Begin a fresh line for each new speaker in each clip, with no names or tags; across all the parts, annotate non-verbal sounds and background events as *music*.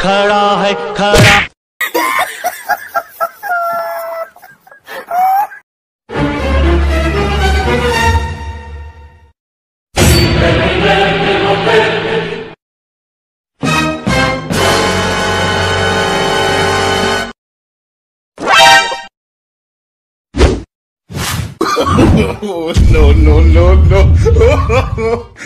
खड़ा है खड़ा
Oh, no, no, no, no.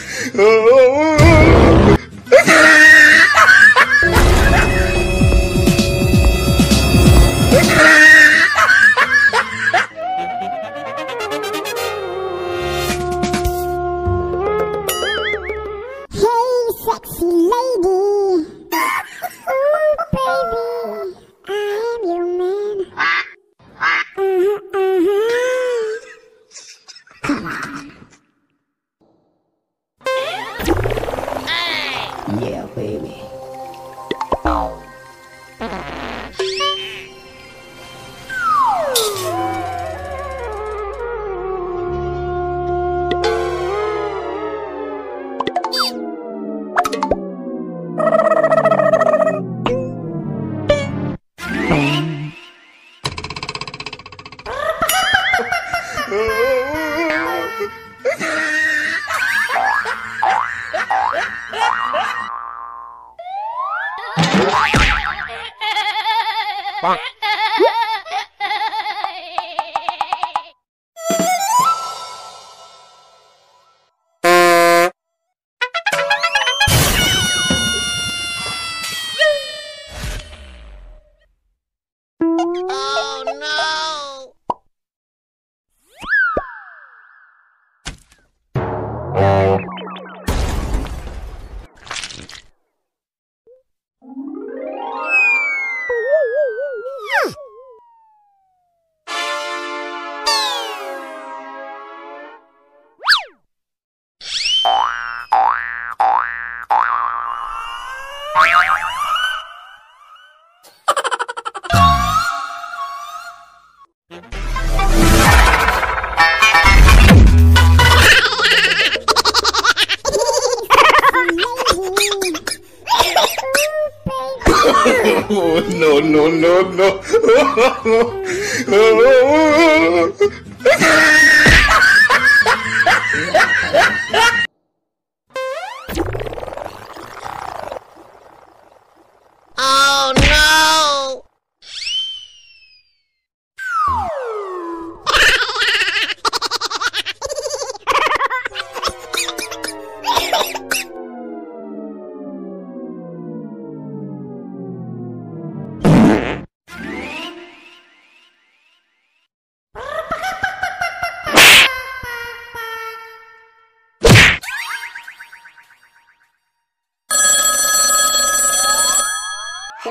Baby. *laughs*
Bonk.
Oh, no, no, no, no. *laughs*